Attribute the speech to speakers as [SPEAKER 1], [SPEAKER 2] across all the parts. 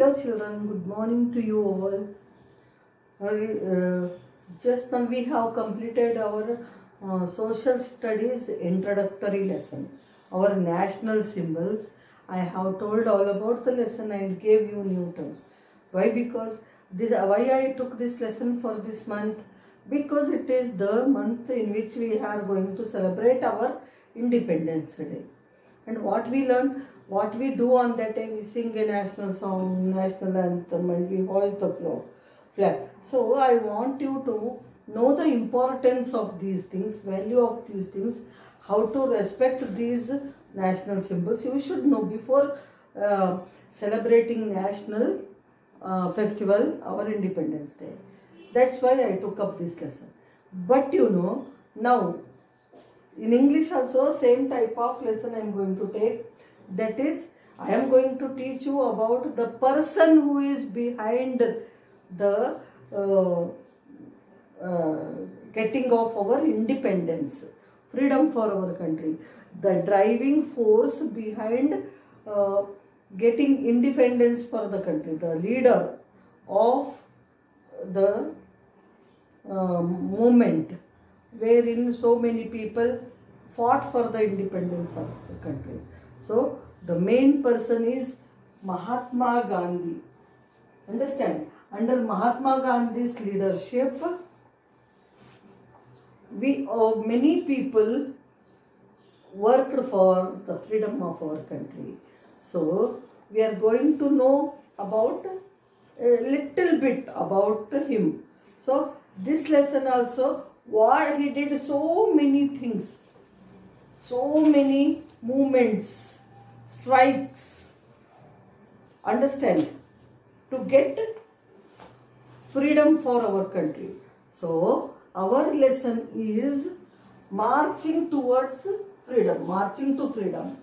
[SPEAKER 1] Hello children, good morning to you all. Uh, just now we have completed our uh, social studies introductory lesson, our national symbols. I have told all about the lesson and gave you new terms. Why? Because this why I took this lesson for this month because it is the month in which we are going to celebrate our Independence Day. And what we learn, what we do on that day, we sing a national song, national anthem, and we hoist the flag. So I want you to know the importance of these things, value of these things, how to respect these national symbols. You should know before uh, celebrating national uh, festival, our Independence Day. That's why I took up this lesson. But you know, now in English also same type of lesson I am going to take. That is, I am going to teach you about the person who is behind the uh, uh, getting of our independence, freedom for our country. The driving force behind uh, getting independence for the country, the leader of the uh, movement wherein so many people fought for the independence of the country. So the main person is Mahatma Gandhi. Understand? Under Mahatma Gandhi's leadership, we uh, many people worked for the freedom of our country. So we are going to know about a little bit about him. So this lesson also what he did so many things, so many movements, strikes. Understand? To get freedom for our country. So our lesson is marching towards freedom, marching to freedom.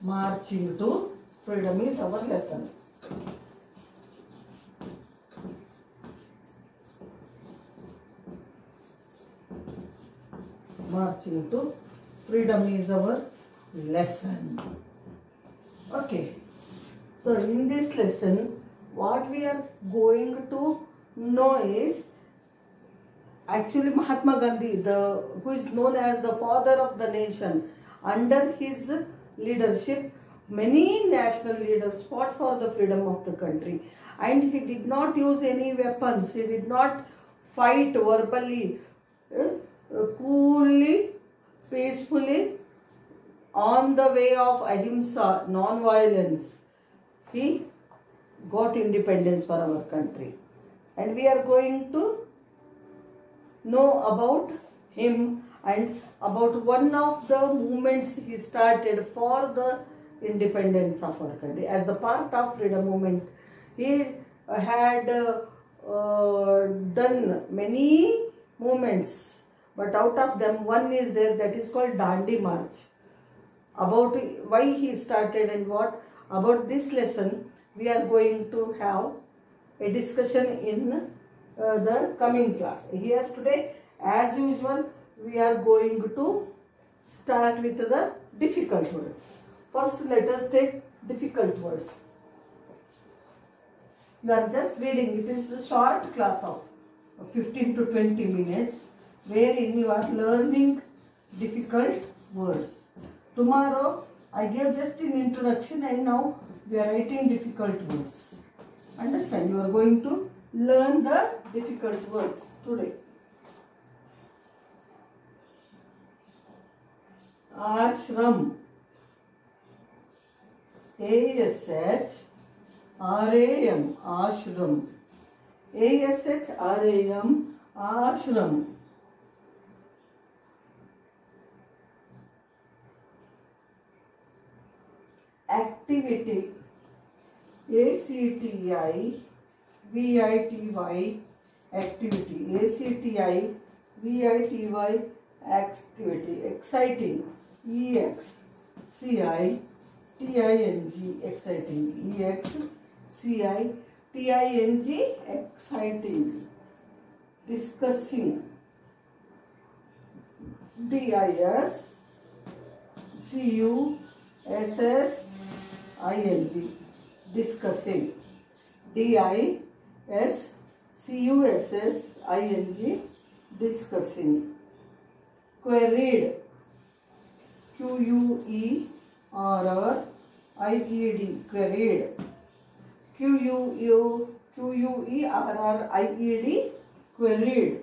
[SPEAKER 1] Marching to freedom is our lesson. Marching to freedom is our lesson. Okay. So in this lesson, what we are going to know is actually Mahatma Gandhi, the who is known as the father of the nation. Under his leadership, many national leaders fought for the freedom of the country, and he did not use any weapons. He did not fight verbally, uh, coolly, peacefully, on the way of ahimsa, non-violence. He got independence for our country, and we are going to know about him and about one of the movements he started for the independence of our country as the part of freedom movement he had uh, uh, done many movements but out of them one is there that is called dandi march about why he started and what about this lesson we are going to have a discussion in uh, the coming class. Here today, as usual, we are going to start with the difficult words. First, let us take difficult words. You are just reading. It is a short class of 15 to 20 minutes wherein you are learning difficult words. Tomorrow, I gave just an introduction and now we are writing difficult words. Understand? You are going to learn the difficult words today. Ashram. A-S-H R-A-M. Ashram. A-S-H R-A-M. Ashram. Activity A C T I V I T Y activity A C T I V I T Y activity exciting E X C I T I N G exciting E X C I T I N G exciting discussing. D I S, C U S S D-I-S C-U-S-S-I-N-G discussing. D I S C U S S I N G discussing. Queried. Q U E R R I E D queried. Q U U Q U E R R I E D queried.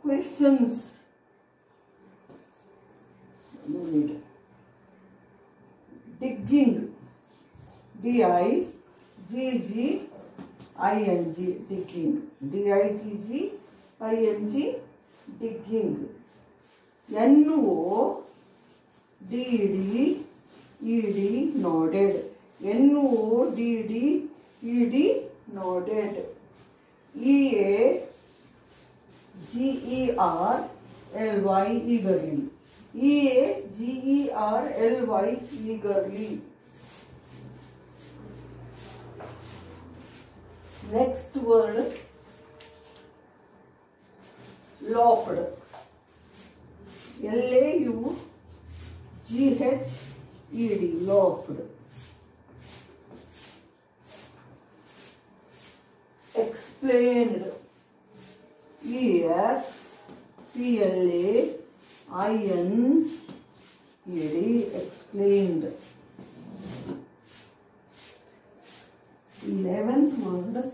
[SPEAKER 1] Questions. D I G G I N G digging D I G G I N G digging N O D D E D nodded N O D D E D nodded E A G E R L Y eagerly E A G E R L Y eagerly Next word laughed. L A U G H E D laughed. Explained. E X P L A I N E D explained. Eleventh word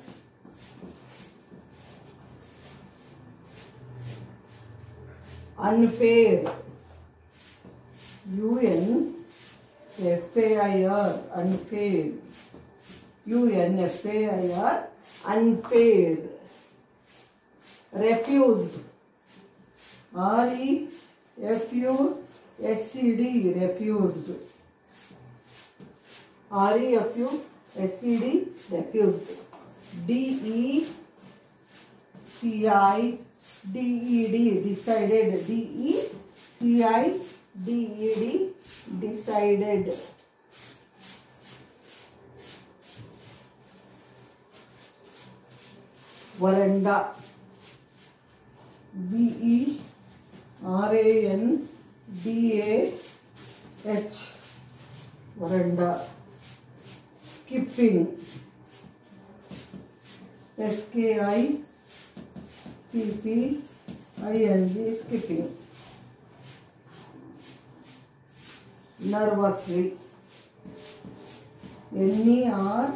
[SPEAKER 1] unfair un fair unfair un fair unfair refused r e f u s c d refused r e f u S E D refused. D E C I D E D decided. D E C I D E D decided. Varanda. V E R A N D Nervously. N E R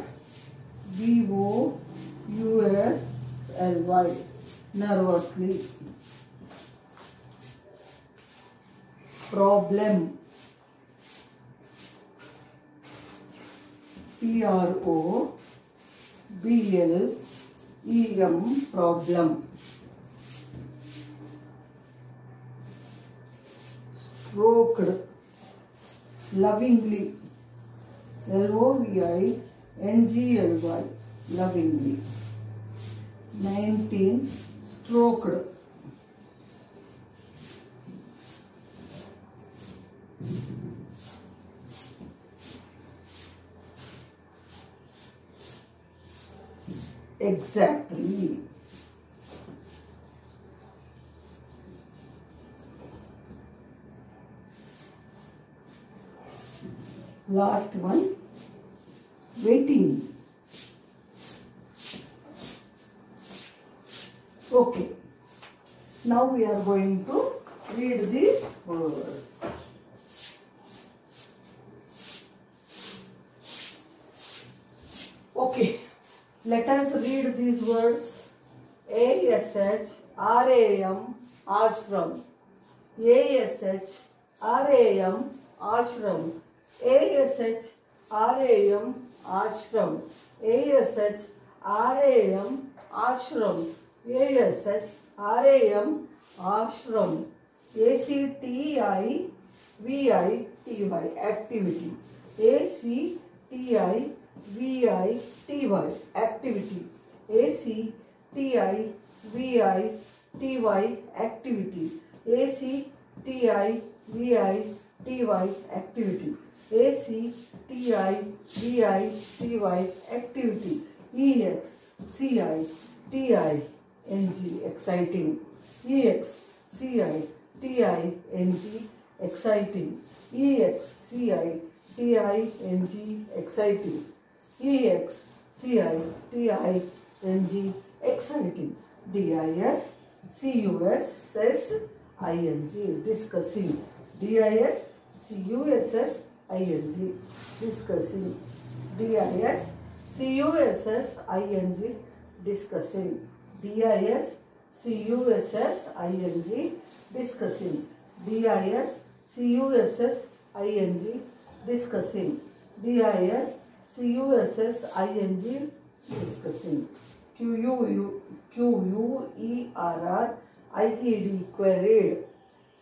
[SPEAKER 1] B O U S L Y. Nervously. Problem. P R O B L E M problem. Stroked lovingly. L O V I N G L Y lovingly. 19 stroked. Exactly. Last one. Waiting. Okay. Now we are going to read these words. Okay. Let us read these words. A-S-H, R-A-M, ashram. A-S-H, R-A-M, ashram. A-S-H, ashram. A-S-H, ashram. A-S-H, ashram. A-C-T-I-V-I-T-Y, activity. A-C-T-I-V-I-T-Y, activity. A-C-T-I-V-I-T-Y, activity. A-C-T-I-V-I-T-Y, activity. A-C-T-I-V-I-T-Y, activity. E-X-C-I-T-I-N-G, exciting. E-X-C-I-T-I-N-G, exciting. E X C I T I N G exciting. E X C I T I N G exciting. D I S C U S S I N G discussing. D I ing discussing dis cuss ing discussing dis cuss ing discussing dis cuss ing discussing dis cuss ing discussing q u q u e r r i e d queried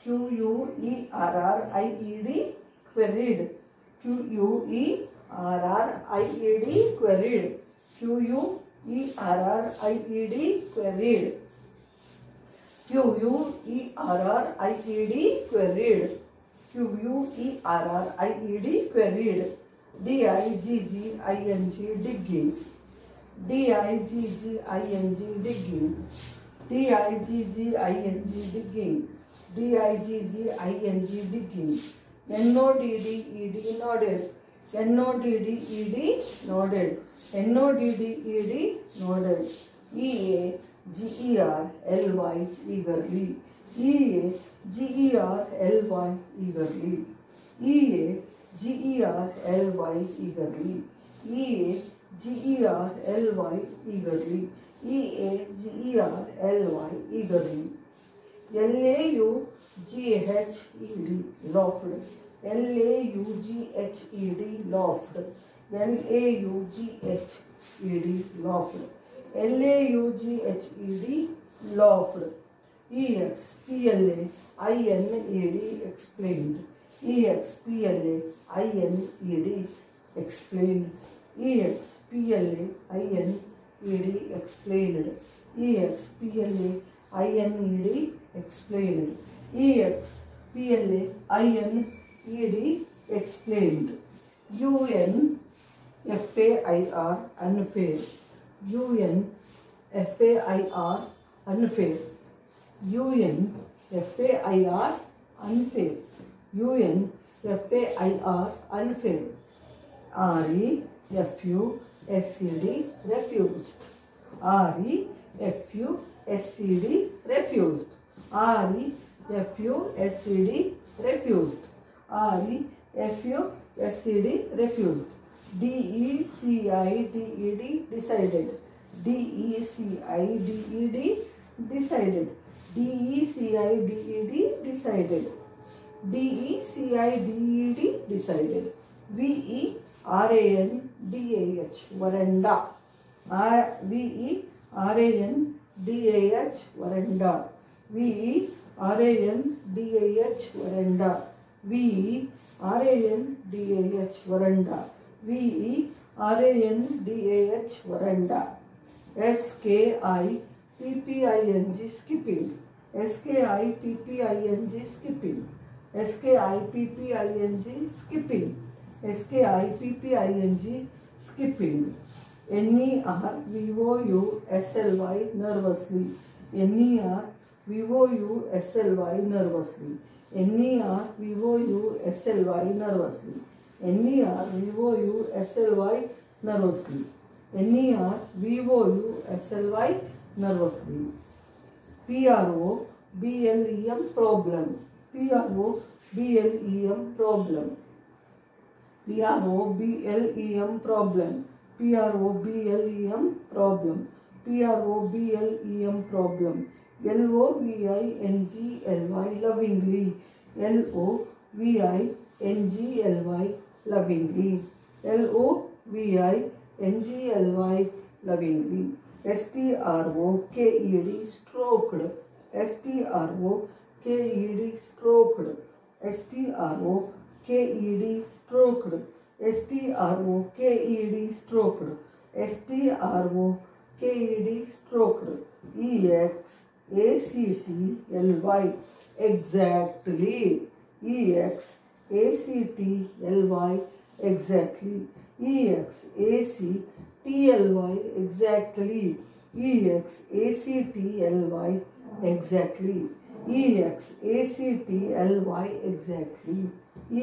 [SPEAKER 1] q u e r r i e d queried E E queried. Q U E R R I E D queried. Q U E R R I E D queried. Q U E R R I E D queried. D I G G I N G digging. D I G G I N G digging. D I G G I N G digging. D I G G I N G digging. N O D D E D nodded N O D D E D nodded N O D D E D nodded E A G E R L A G E R L Y eagerly E L A U G H E D laughed L A U G H E D laughed L A U G H E D laughed L A U G H E D laughed E X P L A I N E D explain E X P L A I N E D explained E X P L A I N E D explained E X P L A I N E D explained. E X P L A I N E D explained. U N F A I R unfair. U N F A I R unfair. U N F A I R unfair. U N F A I R unfair. R E F U S E D refused. R E F U S E D refused. Refused. Refused. D E C I D E D decided. D E C I D E D decided. D E C I D E D decided. D E C I D E D decided. V E R D A H Varenda. V R A N D A H Varenda. V R A N D A H Varenda. V R A N D A H Varenda. S K I P P I N G skipping. S K I P P I N G skipping. S K I P P I N G skipping. S K I P P I N G skipping. N E R V O U S L Y nervously N E R V O U S L Y nervously N R V U S L Y nervously N R V U S L Y nervously N R V U S L Y nervously P R O B L E problem P R O B L E problem P R O B L E problem P R O B L E M problem P R O B L E M problem L O V I N G L Y lovingly L O V I N G L Y lovingly L O V I N G L Y lovingly S T R O K E D stroked S T R O K E D stroked S T R O K E D stroked S T R O K E D stroked S T R O K E D stroked E X A C T L Y exactly E X A C T L Y exactly E X A C T L Y exactly E X A C T L Y exactly E X A C T L Y exactly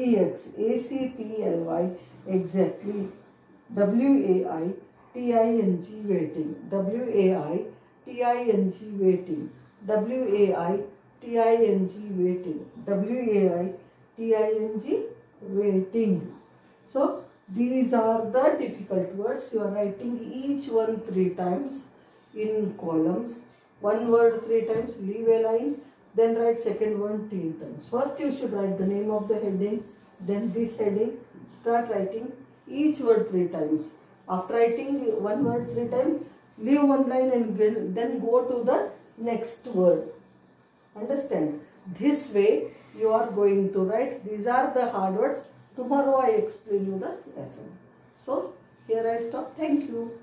[SPEAKER 1] E X A C T L Y exactly. EX, ACTLY exactly. EX, ACTLY exactly. WAI, TING waiting. WAI, TING waiting. WAI, TING waiting. Waiting. So these are the difficult words. You are writing each one three times in columns. One word three times, leave a line, then write second one ten times. First you should write the name of the heading, then this heading. Start writing each word three times. After writing one word three times, leave one line and then go to the next word. Understand? This way you are going to write. These are the hard words. Tomorrow I explain you the lesson. So here I stop. Thank you.